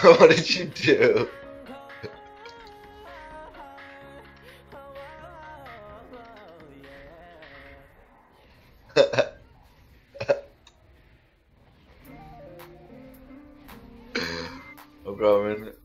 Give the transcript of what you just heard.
what did you do? Oh, I'm coming.